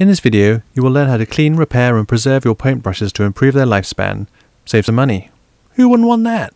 In this video, you will learn how to clean, repair and preserve your paintbrushes to improve their lifespan. Save some money. Who wouldn't want that?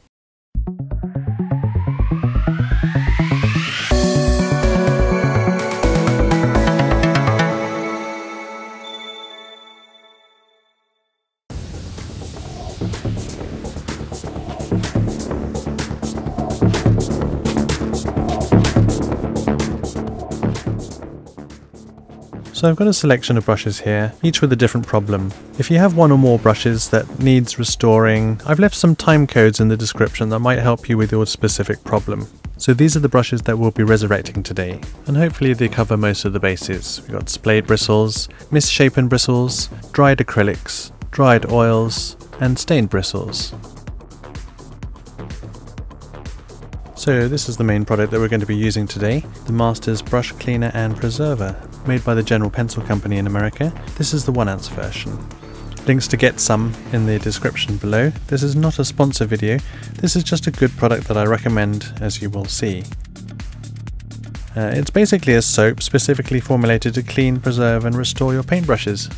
So I've got a selection of brushes here, each with a different problem. If you have one or more brushes that needs restoring, I've left some time codes in the description that might help you with your specific problem. So these are the brushes that we'll be resurrecting today, and hopefully they cover most of the bases. We've got splayed bristles, misshapen bristles, dried acrylics, dried oils, and stained bristles. So this is the main product that we're going to be using today, the Masters Brush Cleaner and Preserver, made by the General Pencil Company in America. This is the 1 ounce version. Links to get some in the description below. This is not a sponsor video, this is just a good product that I recommend as you will see. Uh, it's basically a soap specifically formulated to clean, preserve and restore your paintbrushes.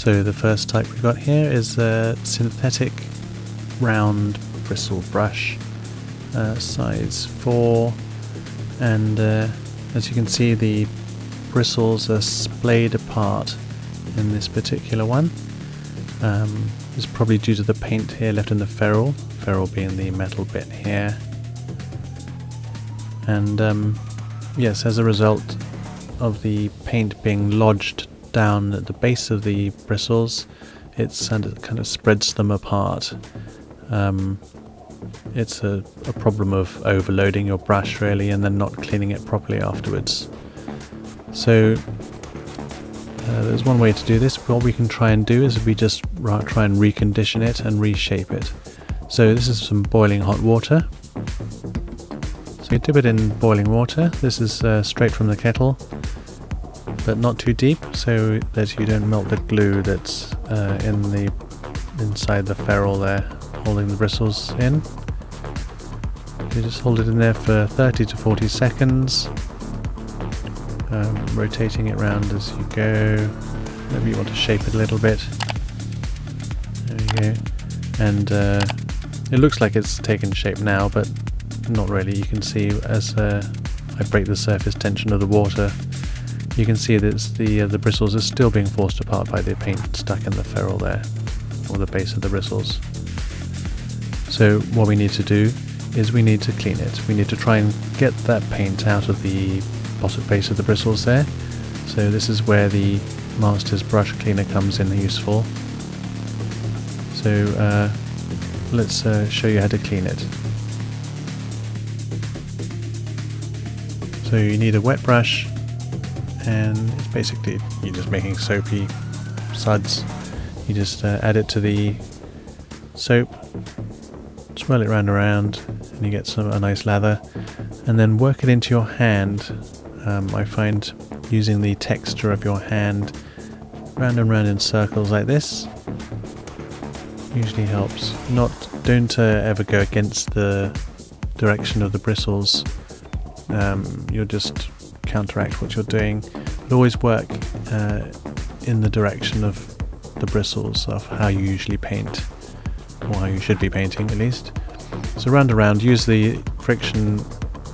So the first type we've got here is a synthetic round bristle brush, uh, size 4, and uh, as you can see the bristles are splayed apart in this particular one. Um, it's probably due to the paint here left in the ferrule, ferrule being the metal bit here. And um, yes, as a result of the paint being lodged down at the base of the bristles, it's kind of, kind of spreads them apart. Um, it's a, a, problem of overloading your brush really and then not cleaning it properly afterwards. So uh, there's one way to do this. What we can try and do is we just try and recondition it and reshape it. So this is some boiling hot water. So you dip it in boiling water. This is uh, straight from the kettle but not too deep so that you don't melt the glue that's uh, in the inside the ferrule there holding the bristles in. You just hold it in there for 30 to 40 seconds um, rotating it around as you go. Maybe you want to shape it a little bit. There you go. And uh, it looks like it's taken shape now but not really. You can see as uh, I break the surface tension of the water you can see that the uh, the bristles are still being forced apart by the paint stuck in the ferrule there, or the base of the bristles. So what we need to do is we need to clean it. We need to try and get that paint out of the bottom base of the bristles there. So this is where the Master's brush cleaner comes in useful. So uh, let's uh, show you how to clean it. So you need a wet brush and it's basically you're just making soapy suds. You just uh, add it to the soap, swirl it round and around, and you get some a nice lather, and then work it into your hand. Um, I find using the texture of your hand round and round in circles like this usually helps. Not don't uh, ever go against the direction of the bristles. Um, you're just counteract what you're doing, but always work uh, in the direction of the bristles of how you usually paint, or how you should be painting at least. So round around, use the friction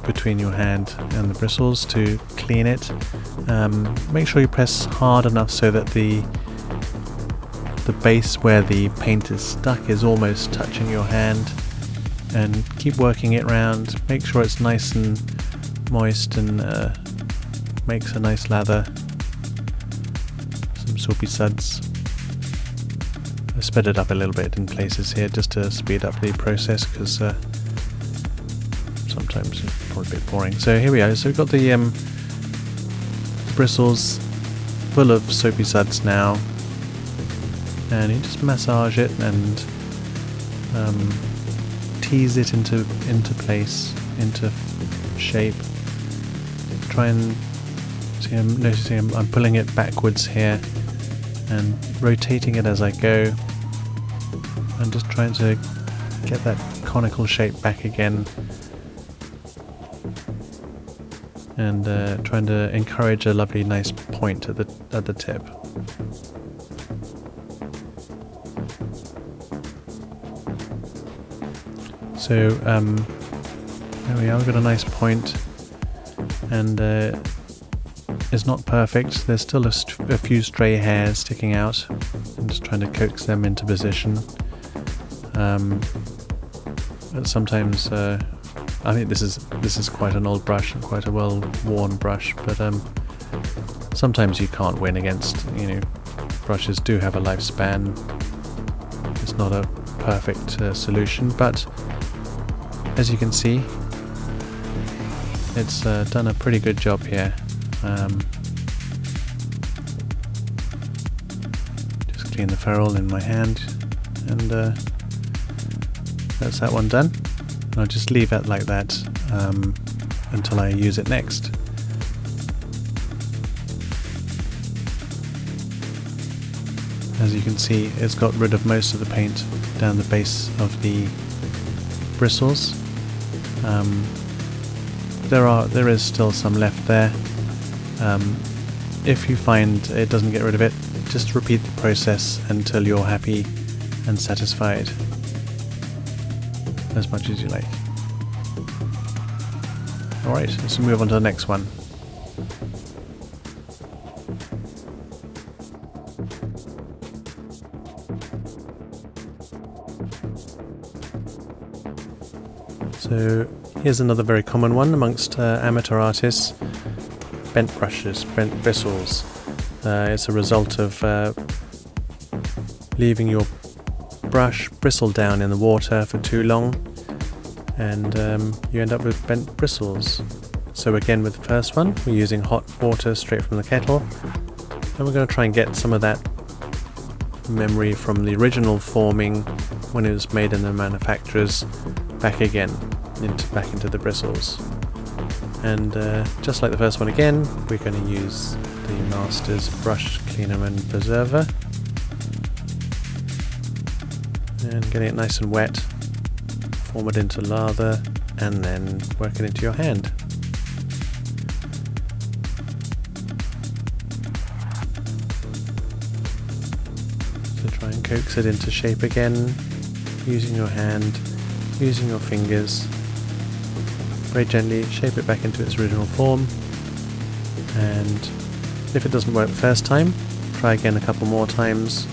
between your hand and the bristles to clean it. Um, make sure you press hard enough so that the the base where the paint is stuck is almost touching your hand and keep working it round. Make sure it's nice and moist and uh, makes a nice lather. Some soapy suds. I sped it up a little bit in places here just to speed up the process because uh, sometimes it's probably a bit boring. So here we are. So we've got the um, bristles full of soapy suds now. And you just massage it and um, tease it into into place, into shape. Try and See, I'm noticing I'm, I'm pulling it backwards here and rotating it as I go. and just trying to get that conical shape back again and uh, trying to encourage a lovely nice point at the at the tip. So um, there we are, we've got a nice point and uh, it's not perfect. There's still a, a, few stray hairs sticking out. I'm just trying to coax them into position. Um, sometimes uh, I think this is this is quite an old brush and quite a well worn brush, but um, sometimes you can't win against you know brushes do have a lifespan. It's not a perfect uh, solution, but as you can see, it's uh, done a pretty good job here. Um, just clean the ferrule in my hand, and uh, that's that one done. And I'll just leave it like that um, until I use it next. As you can see, it's got rid of most of the paint down the base of the bristles. Um, there are there is still some left there. Um, if you find it doesn't get rid of it, just repeat the process until you're happy and satisfied as much as you like. Alright, let's move on to the next one. So here's another very common one amongst uh, amateur artists. Bent brushes, bent bristles. Uh, it's a result of uh, leaving your brush bristle down in the water for too long and um, you end up with bent bristles. So again with the first one we're using hot water straight from the kettle and we're going to try and get some of that memory from the original forming when it was made in the manufacturers back again into back into the bristles and uh, just like the first one again we're going to use the Masters brush cleaner and preserver. And getting it nice and wet form it into lather and then work it into your hand. So try and coax it into shape again using your hand using your fingers very gently shape it back into its original form and if it doesn't work the first time try again a couple more times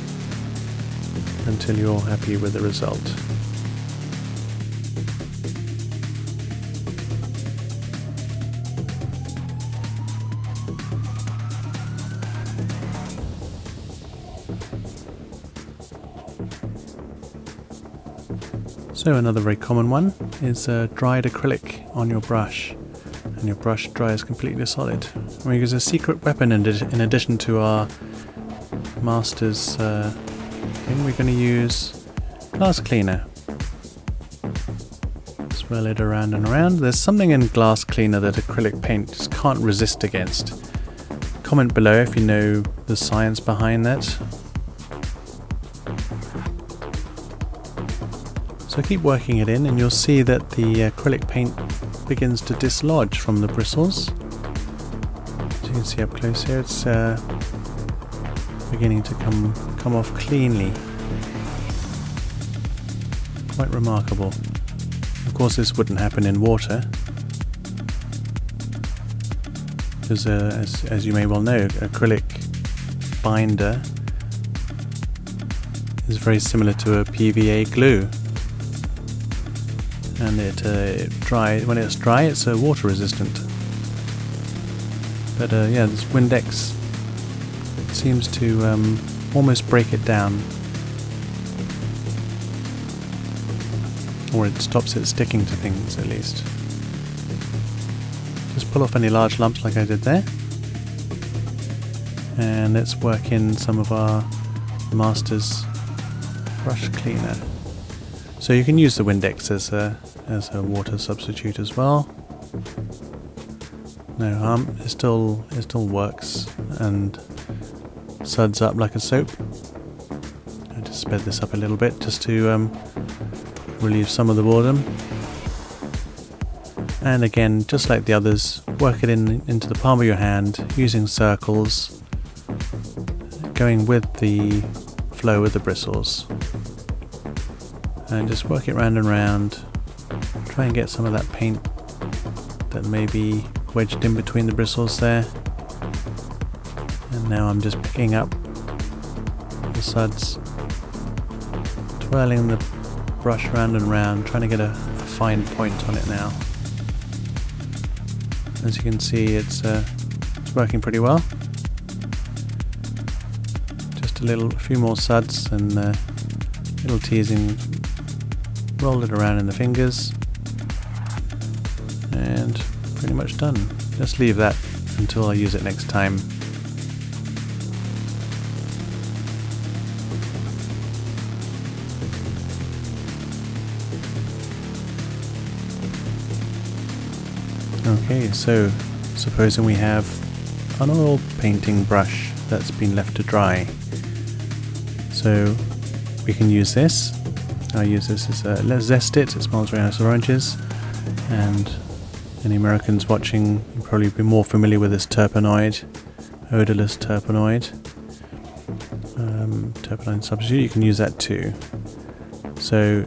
until you're happy with the result. So another very common one is uh, dried acrylic on your brush and your brush dries completely solid. We use a secret weapon in, in addition to our master's uh, thing. We're going to use glass cleaner. Swirl it around and around. There's something in glass cleaner that acrylic paint just can't resist against. Comment below if you know the science behind that. So keep working it in and you'll see that the acrylic paint begins to dislodge from the bristles. As you can see up close here, it's uh, beginning to come, come off cleanly. Quite remarkable. Of course this wouldn't happen in water. Because uh, as, as you may well know, acrylic binder is very similar to a PVA glue and it, uh, it dry when it's dry it's uh, water resistant. But uh, yeah this Windex seems to um, almost break it down. Or it stops it sticking to things at least. Just pull off any large lumps like I did there. And let's work in some of our Masters brush cleaner. So you can use the Windex as a as a water substitute as well. No harm, it still, it still works and suds up like a soap. I just sped this up a little bit just to um, relieve some of the boredom. And again, just like the others, work it in into the palm of your hand using circles, going with the flow of the bristles. And just work it round and round. Try and get some of that paint that may be wedged in between the bristles there. And now I'm just picking up the suds, twirling the brush round and round, trying to get a, a fine point on it now. As you can see, it's, uh, it's working pretty well. Just a little, a few more suds and uh, little teasing. Roll it around in the fingers, pretty much done. Just leave that until I use it next time. Okay, so supposing we have an oil painting brush that's been left to dry. So we can use this. I use this as a, let's Zest-it, it smells very nice oranges. And any Americans watching will probably be more familiar with this Turpenoid, odorless Turpenoid. Um, substitute, you can use that too. So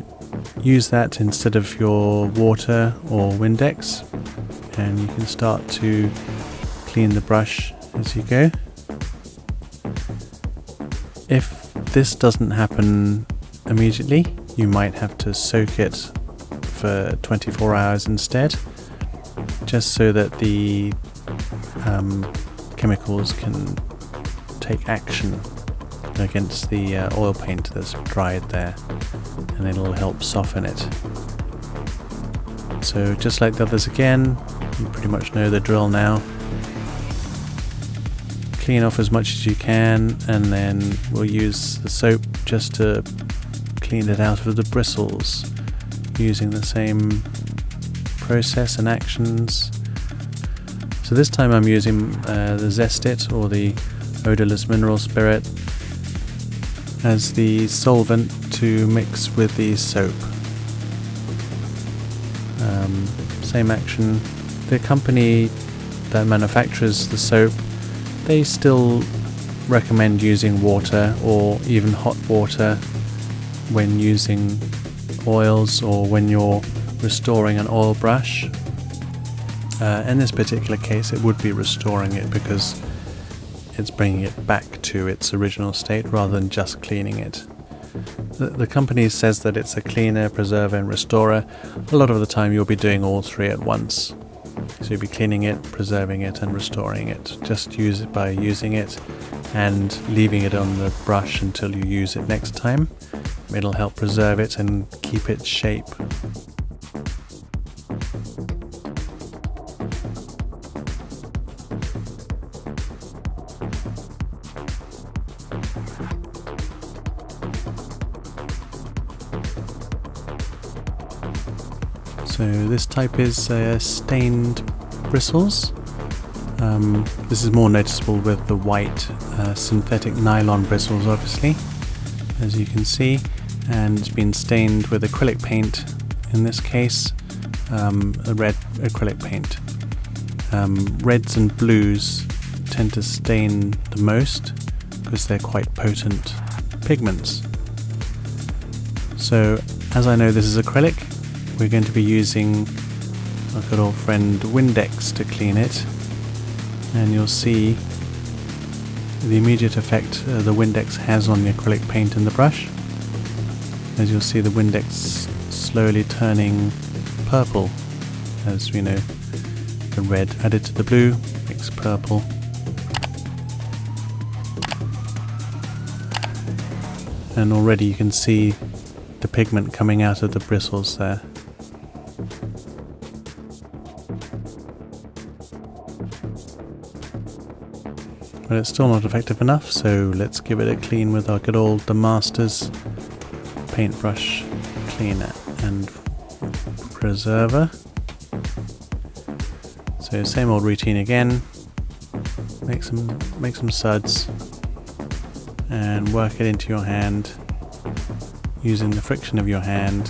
use that instead of your water or Windex and you can start to clean the brush as you go. If this doesn't happen immediately, you might have to soak it for 24 hours instead, just so that the um, chemicals can take action against the uh, oil paint that's dried there and it'll help soften it. So just like the others again, you pretty much know the drill now. Clean off as much as you can and then we'll use the soap just to clean it out of the bristles using the same process and actions. So this time I'm using uh, the Zest-it or the odorless mineral spirit as the solvent to mix with the soap. Um, same action the company that manufactures the soap, they still recommend using water or even hot water when using oils or when you're restoring an oil brush. Uh, in this particular case, it would be restoring it because it's bringing it back to its original state rather than just cleaning it. The, the company says that it's a cleaner, preserver, and restorer. A lot of the time, you'll be doing all three at once. So you'll be cleaning it, preserving it, and restoring it. Just use it by using it and leaving it on the brush until you use it next time. It'll help preserve it and keep its shape. This type is uh, stained bristles. Um, this is more noticeable with the white uh, synthetic nylon bristles obviously, as you can see, and it's been stained with acrylic paint, in this case um, a red acrylic paint. Um, reds and blues tend to stain the most because they're quite potent pigments. So as I know this is acrylic, we're going to be using our good old friend Windex to clean it. And you'll see the immediate effect uh, the Windex has on the acrylic paint in the brush. As you'll see the Windex slowly turning purple. As we know the red added to the blue makes purple. And already you can see the pigment coming out of the bristles there but it's still not effective enough, so let's give it a clean with our good old The Masters paintbrush cleaner and preserver. So same old routine again. Make some make some suds and work it into your hand using the friction of your hand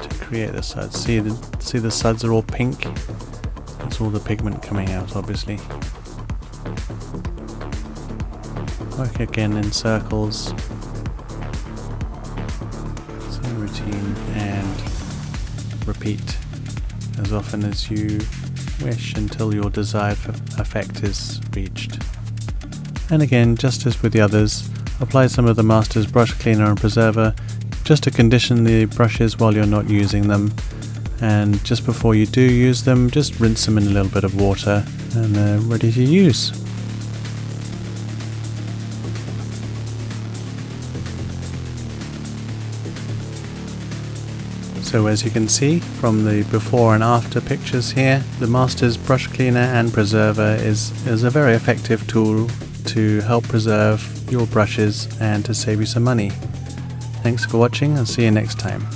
to create the suds. See the see the suds are all pink. That's all the pigment coming out, obviously. Work again in circles. Same routine and repeat as often as you wish until your desired effect is reached. And again, just as with the others, apply some of the Master's brush cleaner and preserver just to condition the brushes while you're not using them. And just before you do use them, just rinse them in a little bit of water and they're ready to use. So as you can see from the before and after pictures here, the Master's Brush Cleaner and Preserver is, is a very effective tool to help preserve your brushes and to save you some money. Thanks for watching and see you next time.